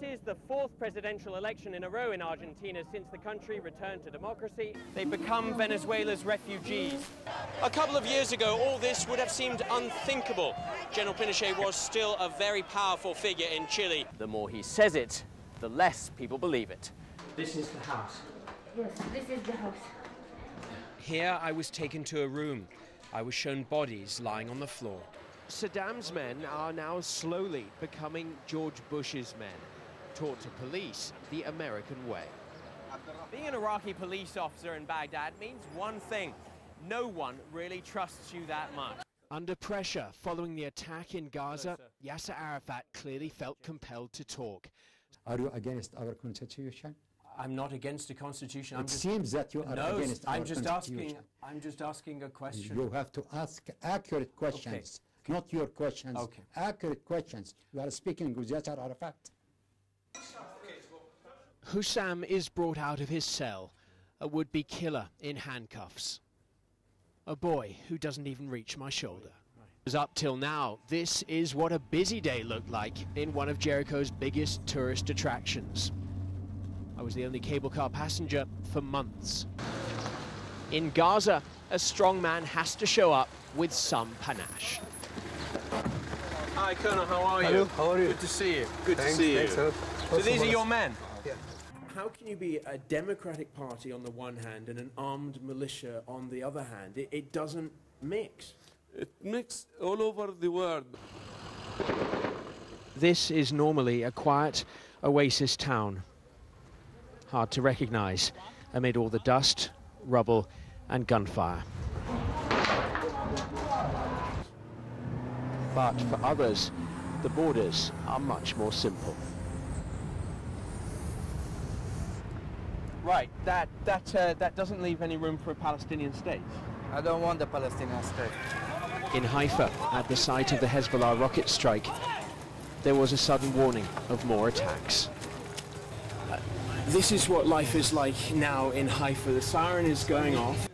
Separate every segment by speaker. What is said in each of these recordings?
Speaker 1: This is the fourth presidential election in a row in Argentina since the country returned to democracy. They've become Venezuela's refugees. A couple of years ago, all this would have seemed unthinkable. General Pinochet was still a very powerful figure in Chile. The more he says it, the less people believe it. This is the house.
Speaker 2: Yes, this is the house.
Speaker 1: Here I was taken to a room. I was shown bodies lying on the floor. Saddam's men are now slowly becoming George Bush's men, taught to police the American way. Being an Iraqi police officer in Baghdad means one thing. No one really trusts you that much.
Speaker 3: Under pressure following the attack in Gaza, Yasser Arafat clearly felt compelled to talk.
Speaker 4: Are you against our constitution?
Speaker 1: I'm not against the constitution. I'm
Speaker 4: it
Speaker 1: just,
Speaker 4: seems that you are
Speaker 1: no,
Speaker 4: against
Speaker 1: I'm
Speaker 4: our
Speaker 1: just
Speaker 4: constitution.
Speaker 1: asking. I'm just asking a question.
Speaker 4: You have to ask accurate questions, not your questions.
Speaker 1: Okay.
Speaker 4: Accurate questions. You are speaking with Yasser Arafat.
Speaker 3: Hussam is brought out of his cell, a would-be killer in handcuffs. A boy who doesn't even reach my shoulder. As Up till now, this is what a busy day looked like in one of Jericho's biggest tourist attractions. I was the only cable car passenger for months. In Gaza, a strong man has to show up with some panache.
Speaker 1: Hi, Colonel. How are
Speaker 5: Hello,
Speaker 1: you?
Speaker 5: how are you?
Speaker 1: Good to see you. Good
Speaker 5: Thanks,
Speaker 1: to see
Speaker 5: thanks,
Speaker 1: you.
Speaker 5: sir.
Speaker 1: So these are your men.
Speaker 5: Yeah.
Speaker 1: How can you be a democratic party on the one hand and an armed militia on the other hand? It, it doesn't mix.
Speaker 6: It mixes all over the world.
Speaker 3: This is normally a quiet oasis town. Hard to recognize amid all the dust, rubble, and gunfire. But for others, the borders are much more simple.
Speaker 1: Right. That that uh, that doesn't leave any room for a Palestinian state.
Speaker 5: I don't want the Palestinian state.
Speaker 3: In Haifa, at the site of the Hezbollah rocket strike, there was a sudden warning of more attacks.
Speaker 1: This is what life is like now in Haifa. The siren is going off.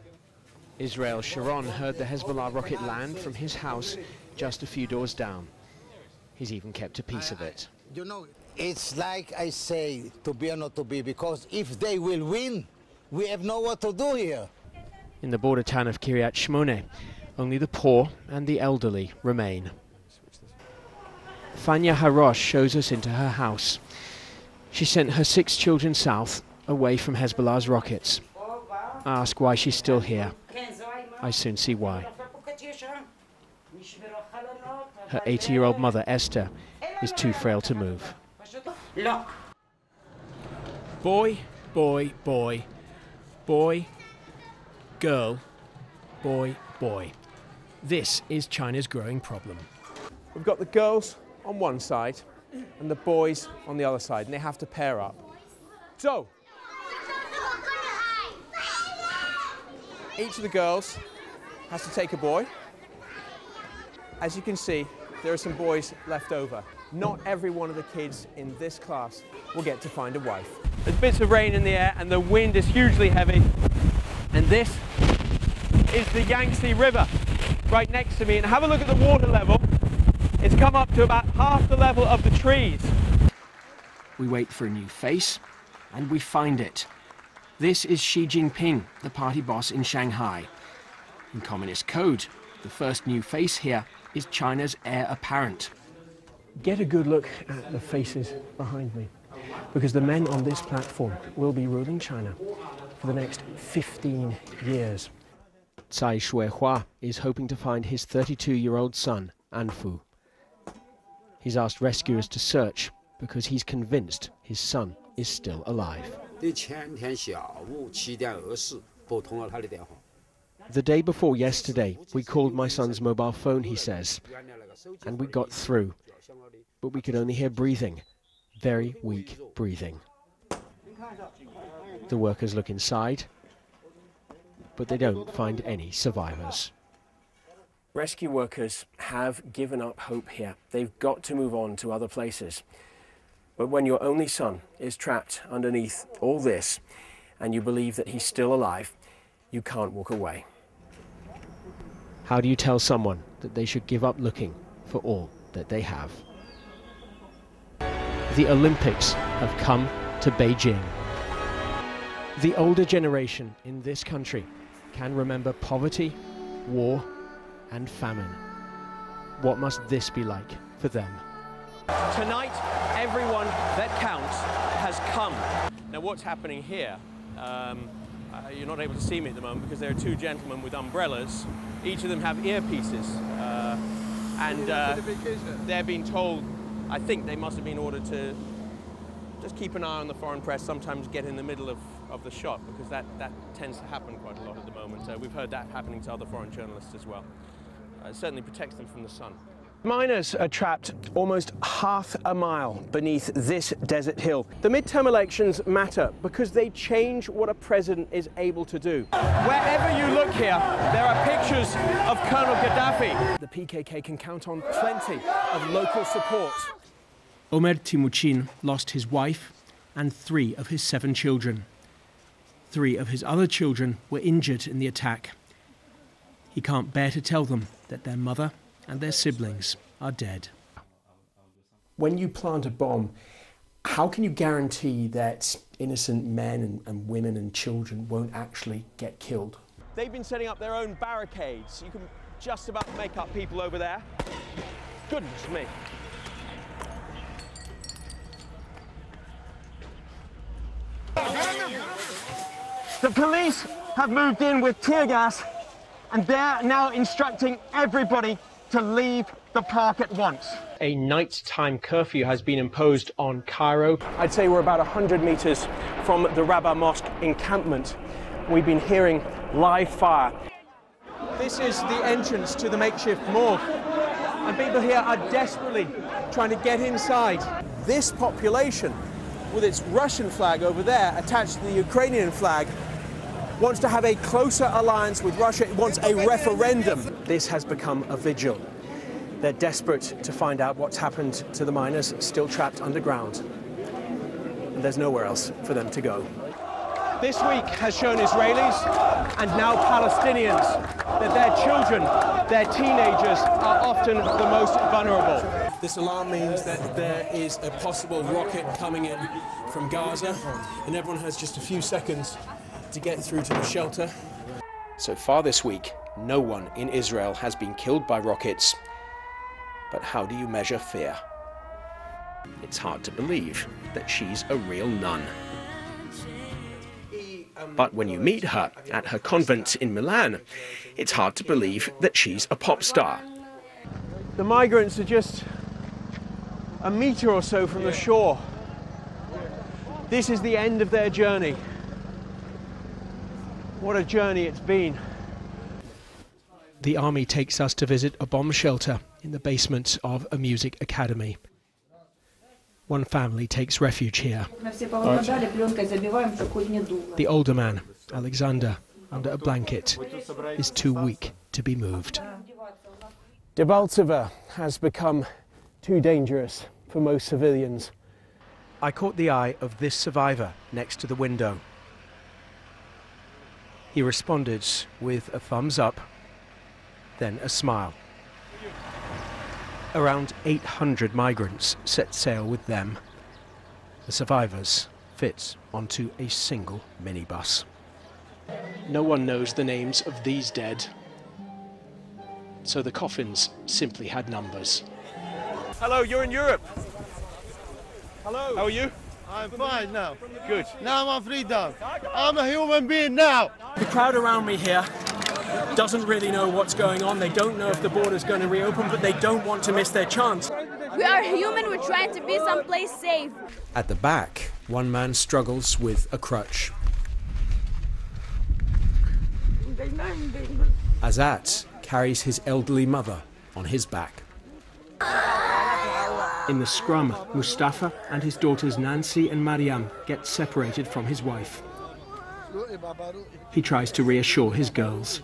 Speaker 3: Israel Sharon heard the Hezbollah rocket land from his house just a few doors down. He's even kept a piece of it.
Speaker 7: It's like I say, to be or not to be, because if they will win, we have no what to do here.
Speaker 3: In the border town of Kiryat Shmone, only the poor and the elderly remain. Fanya Harosh shows us into her house. She sent her six children south, away from Hezbollah's rockets. Ask why she's still here. I soon see why. Her 80 year old mother, Esther, is too frail to move. Boy, boy, boy, boy, girl, boy, boy. This is China's growing problem.
Speaker 1: We've got the girls on one side and the boys on the other side, and they have to pair up. So, each of the girls has to take a boy. As you can see, there are some boys left over. Not every one of the kids in this class will get to find a wife. There's bits of rain in the air and the wind is hugely heavy. And this is the Yangtze River right next to me. And have a look at the water level. It's come up to about half the level of the trees.
Speaker 3: We wait for a new face, and we find it. This is Xi Jinping, the party boss in Shanghai. In Communist code, the first new face here is China's heir apparent.
Speaker 1: Get a good look at the faces behind me, because the men on this platform will be ruling China for the next 15 years.
Speaker 3: Tsai Shuihua is hoping to find his 32 year old son, Anfu. He's asked rescuers to search because he's convinced his son is still alive.
Speaker 8: 第前天下午七点二十拨通了他的电话。
Speaker 3: The day before yesterday, we called my son's mobile phone, he says, and we got through. But we could only hear breathing, very weak breathing. The workers look inside, but they don't find any survivors.
Speaker 1: Rescue workers have given up hope here. They've got to move on to other places. But when your only son is trapped underneath all this and you believe that he's still alive, you can't walk away.
Speaker 3: How do you tell someone that they should give up looking for all that they have? the Olympics have come to Beijing. The older generation in this country can remember poverty, war, and famine. What must this be like for them? Tonight, everyone that counts has come.
Speaker 1: Now, what's happening here? Um, uh, you're not able to see me at the moment because there are two gentlemen with umbrellas. Each of them have earpieces, uh, and uh, they're being told. I think they must have been ordered to just keep an eye on the foreign press. Sometimes get in the middle of, of the shot because that, that tends to happen quite a lot at the moment. Uh, we've heard that happening to other foreign journalists as well. Uh, it certainly protects them from the sun. Miners are trapped almost half a mile beneath this desert hill. The midterm elections matter because they change what a president is able to do. Wherever you look here, there are pictures of Colonel Gaddafi. The PKK can count on plenty of local support.
Speaker 3: Omer Timucin lost his wife and three of his seven children. Three of his other children were injured in the attack. He can't bear to tell them that their mother and their siblings are dead.
Speaker 1: When you plant a bomb, how can you guarantee that innocent men and, and, women and children won't actually get killed? They've been setting up their own barricades. You can just about make up people over there. Goodness me. The police have moved in with tear gas and they're now instructing everybody to leave the park at once. A nighttime curfew has been imposed on Cairo. I'd say we're about 100 metres from the Rabaa Mosque encampment. We've been hearing live fire. This is the entrance to the makeshift morgue. And people here are desperately trying to get inside. This population, with its Russian flag over there attached to the Ukrainian flag, wants to have a closer alliance with Russia, it wants a referendum. This has become a vigil. They're desperate to find out what's happened to the miners still trapped underground. And there's nowhere else for them to go. This week has shown Israelis and now Palestinians that their children, their teenagers, are often the most vulnerable. This alarm means that there is a possible rocket coming in from Gaza, and everyone has just a few seconds to get through to the shelter. So far this week, no one in Israel has been killed by rockets. But how do you measure fear? It's hard to believe that she's a real nun. But when you meet her at her convent in Milan, it's hard to believe that she's a pop star. The migrants are just a meter or so from the shore. This is the end of their journey. What a journey it's been. The army takes us to visit a bomb shelter in the basement of a music academy. One family takes refuge here. The older man, Alexander, under a blanket, is too weak to be moved. Debaltseve has become too dangerous for most civilians. I caught the eye of this survivor next to the window. He responded with a thumbs up, then a smile. Around 800 migrants set sail with them. The survivors fit onto a single minibus. No one knows the names of these dead, so the coffins simply had numbers. Hello, you're in Europe. Hello. How are you?
Speaker 9: I'm fine now.
Speaker 1: Good.
Speaker 9: Now I'm freedom. I'm a human being now.
Speaker 1: The crowd around me here doesn't really know what's going on. They don't know if the border's going to reopen, but they don't want to miss their chance.
Speaker 2: We are human. We're trying to be someplace safe.
Speaker 1: At the back, one man struggles with a crutch. Azat carries his elderly mother on his back. In the scrum, Mustafa and his daughters Nancy and Mariam get separated from his wife. He tries to reassure his girls.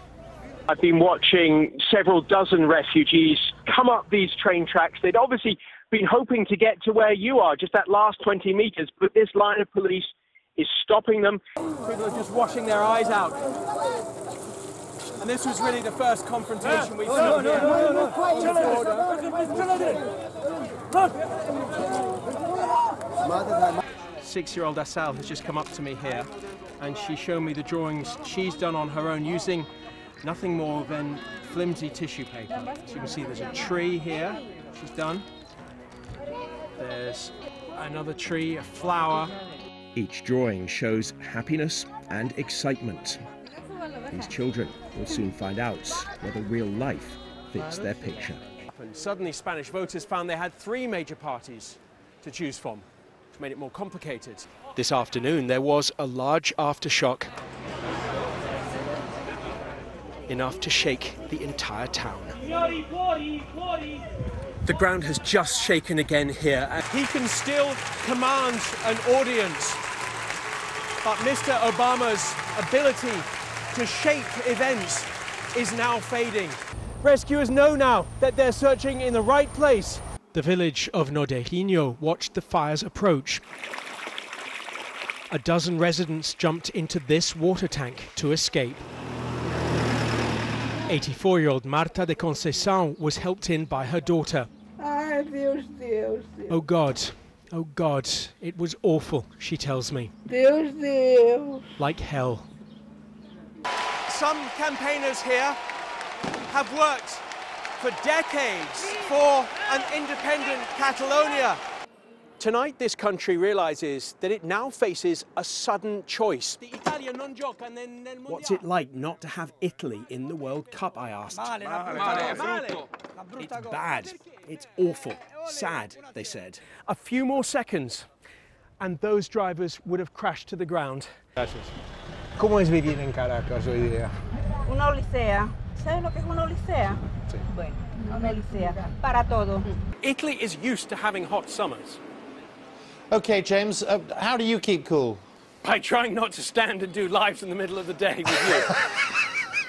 Speaker 1: I've been watching several dozen refugees come up these train tracks. They'd obviously been hoping to get to where you are, just that last 20 meters, but this line of police is stopping them. People are just washing their eyes out. And this was really the first confrontation we've seen here. Six-year-old Asal has just come up to me here and she showed me the drawings she's done on her own using nothing more than flimsy tissue paper. So you can see there's a tree here she's done. There's another tree, a flower. Each drawing shows happiness and excitement. These children will soon find out whether real life fits their picture. And suddenly, Spanish voters found they had three major parties to choose from, which made it more complicated.
Speaker 3: This afternoon, there was a large aftershock, enough to shake the entire town.
Speaker 1: The ground has just shaken again here. He can still command an audience, but Mr. Obama's ability to shape events is now fading. Rescuers know now that they're searching in the right place.
Speaker 3: The village of Nodeirinho watched the fires approach. A dozen residents jumped into this water tank to escape. 84 year old Marta de Conceição was helped in by her daughter. Oh God, oh God, it was awful, she tells me.
Speaker 10: Deus, Deus.
Speaker 3: Like hell.
Speaker 1: Some campaigners here have worked for decades for an independent Catalonia. Tonight, this country realizes that it now faces a sudden choice. What's it like not to have Italy in the World Cup, I asked. It's bad. It's awful. Sad, they said. A few more seconds, and those drivers would have crashed to the ground.
Speaker 11: ¿Cómo es vivir en Caracas hoy día?
Speaker 10: Una odisea. ¿Sabes lo que es una odisea? Sí. Bueno, una odisea. Para todo.
Speaker 1: Italy is used to having hot summers.
Speaker 12: Okay, James, uh, how do you keep cool?
Speaker 1: By trying not to stand and do lives in the middle of the day with you.